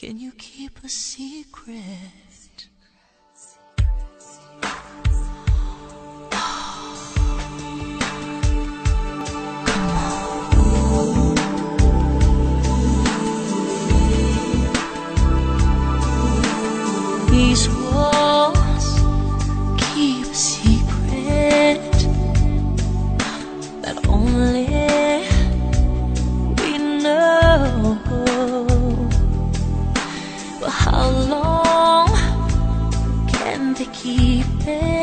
Can you keep a secret? how long can they keep it?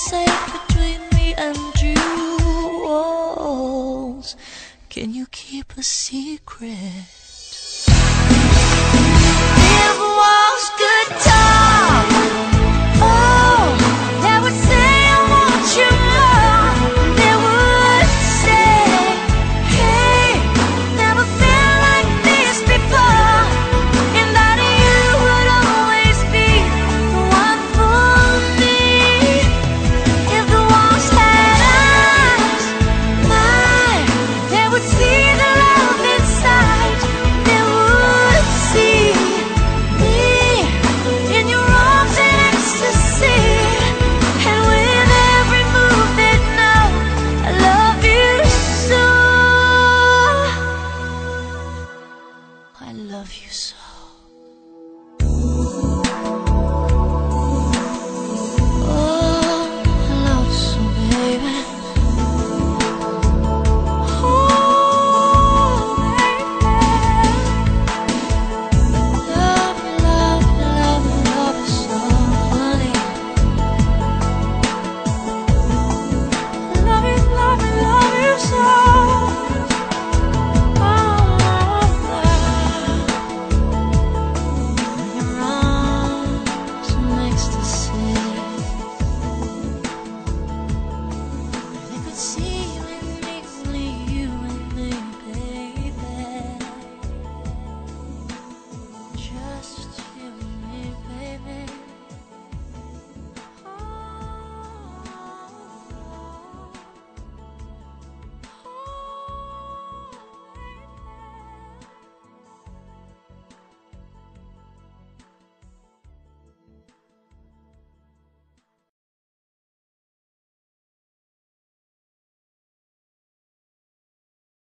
safe between me and you. Walls, Can you keep a secret?